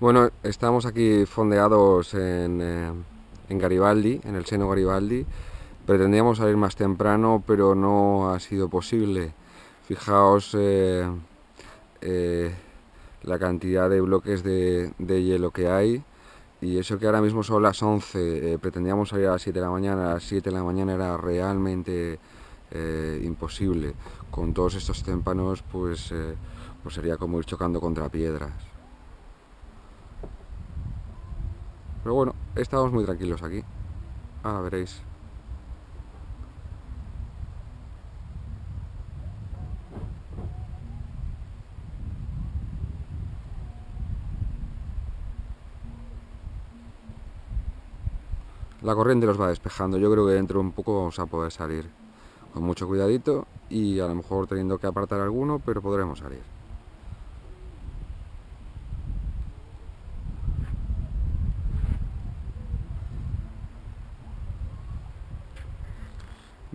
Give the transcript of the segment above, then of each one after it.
Bueno, estamos aquí fondeados en, eh, en Garibaldi, en el seno Garibaldi. Pretendíamos salir más temprano, pero no ha sido posible. Fijaos eh, eh, la cantidad de bloques de, de hielo que hay y eso que ahora mismo son las 11, eh, pretendíamos salir a las 7 de la mañana, a las 7 de la mañana era realmente imposible. Con todos estos témpanos pues, pues sería como ir chocando contra piedras. Pero bueno, estamos muy tranquilos aquí. Ahora veréis. La corriente los va despejando. Yo creo que dentro de un poco vamos a poder salir con mucho cuidadito y a lo mejor teniendo que apartar alguno, pero podremos salir.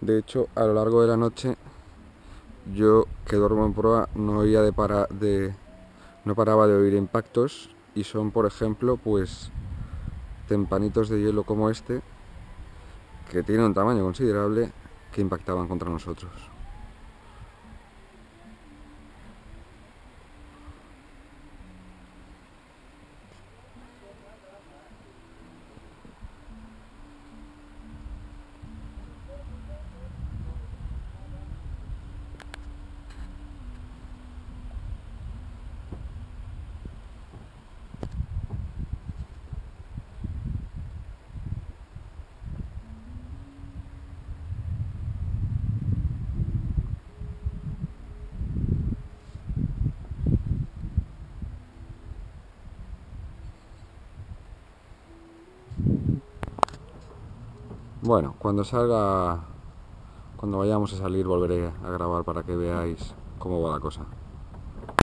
De hecho, a lo largo de la noche, yo que duermo en proa no de, de no paraba de oír impactos y son, por ejemplo, pues tempanitos de hielo como este que tiene un tamaño considerable que impactaban contra nosotros. Bueno, cuando salga, cuando vayamos a salir volveré a grabar para que veáis cómo va la cosa.